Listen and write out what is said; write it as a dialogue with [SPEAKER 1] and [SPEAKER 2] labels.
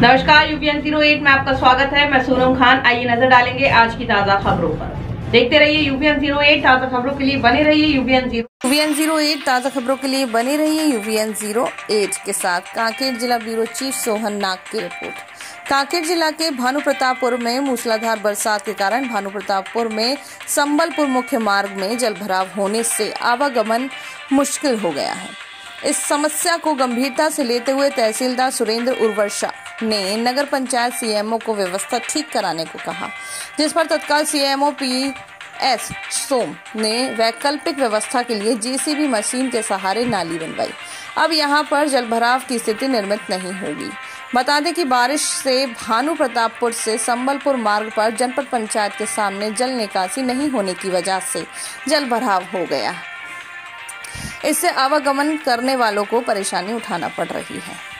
[SPEAKER 1] नमस्कार यूपीएन zero eight में आपका स्वागत है। मैं सोनम खान। आइए नज़र डालेंगे आज की ताज़ा खबरों पर। देखते रहिए यूपीएन ज़ीरो एट ताज़ा खबरों के लिए बने रहिए UPN zero
[SPEAKER 2] UVN zero eight ताज़ा खबरों के लिए बने रहिए यूवीएन ज़ीरो एट के साथ। कांकेर जिला ब्यूरो चीफ सोहन नाग की रिपोर्ट। कांकेर जिला के भानु प्रतापपुर में मूसलाधार बरसात के कारण भानु प्रतापपुर में संबलपुर मुख्य मार्ग में जल भराव होने से आवागमन मुश्किल हो गया है। इस समस्या को गंभीरता से लेते हुए तहसीलदार सुरेंद्र उर्वशा ने नगर पंचायत सीएमओ को व्यवस्था ठीक कराने को कहा, जिस पर तत्काल सीएमओ पी एस सोम ने वैकल्पिक व्यवस्था के लिए जेसीबी मशीन के सहारे नाली बनवाई। अब यहाँ पर जलभराव की स्थिति निर्मित नहीं होगी। बता दें कि बारिश से भानु प्रतापपुर से संबलपुर मार्ग पर जनपद पंचायत के सामने जल निकासी नहीं होने की वजह से जल भराव हो गया। इससे आवागमन करने वालों को परेशानी उठाना पड़ रही है।